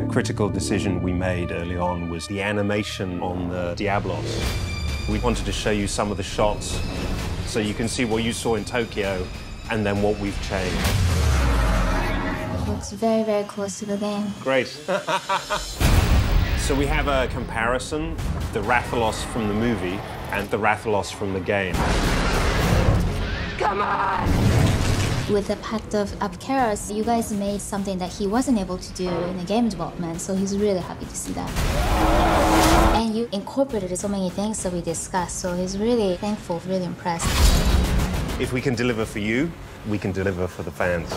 critical decision we made early on was the animation on the Diablos. We wanted to show you some of the shots so you can see what you saw in Tokyo and then what we've changed. Looks very, very close to the game. Great. so we have a comparison, the Rathalos from the movie and the Rathalos from the game. Come on! With the Pact of Apceros, you guys made something that he wasn't able to do in the game development, so he's really happy to see that. And you incorporated so many things that we discussed, so he's really thankful, really impressed. If we can deliver for you, we can deliver for the fans.